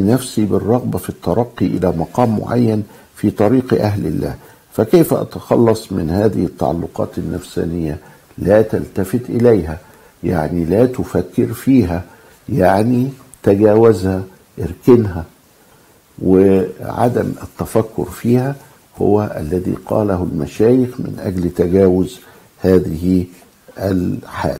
نفسي بالرغبة في الترقي إلى مقام معين في طريق أهل الله. فكيف أتخلص من هذه التعلقات النفسانية لا تلتفت إليها؟ يعني لا تفكر فيها يعني تجاوزها اركنها. وعدم التفكر فيها هو الذي قاله المشايخ من أجل تجاوز هذه الحالة.